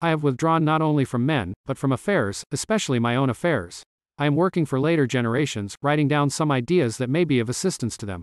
I have withdrawn not only from men, but from affairs, especially my own affairs. I am working for later generations, writing down some ideas that may be of assistance to them.